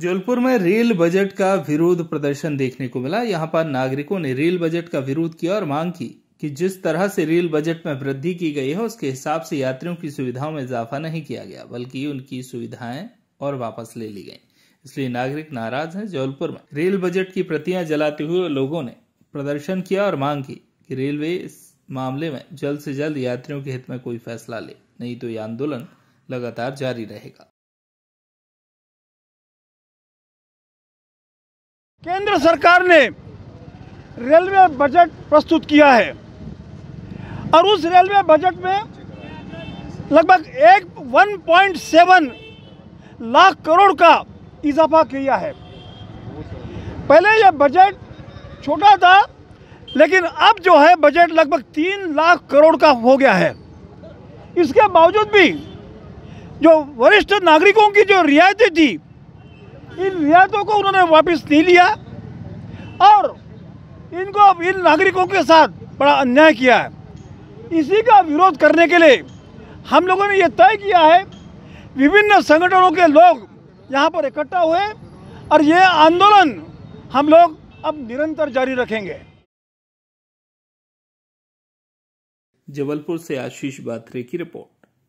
जबलपुर में rail budget का विरोध प्रदर्शन देखने को मिला। यहाँ पर नागरिकों ने रेल बजट का विरोध किया और मांग की कि जिस तरह से रेल बजट में वृद्धि की गई है, उसके हिसाब से यात्रियों की सुविधाओं में इजाफा नहीं किया गया, बल्कि उनकी सुविधाएँ और वापस ले ली गई। इसलिए नागरिक नाराज़ हैं जबलपुर में। रेल बजट की प्रतियाँ जलाते हुए लोगों ने प्रदर्शन किया और मांग की कि रेलवे इस मामले में जल्द से जल्द यात्रियों के हित में कोई फैसला ले, नहीं तो ये आंदोलन लगातार जारी रहेगा। केंद्र सरकार ने रेलवे बजट प्रस्तुत किया है और उस रेलवे बजट में लगभग एक 1.7 लाख करोड़ का इजाफा किया है। पहले यह बजट छोटा था, लेकिन अब जो है बजट लगभग तीन लाख करोड़ का हो गया है। इसके बावजूद भी जो वरिष्ठ नागरिकों की जो रियायतें थी इन रियायतों को उन्होंने वापस नहीं लिया और इनको अब इन नागरिकों के साथ बड़ा अन्याय किया है। इसी का विरोध करने के लिए हम लोगों ने ये तय किया है, विभिन्न संगठनों के लोग यहाँ पर इकट्ठा हुए और ये आंदोलन हम लोग अब निरंतर जारी रखेंगे। जबलपुर से आशीष बात्रे की रिपोर्ट।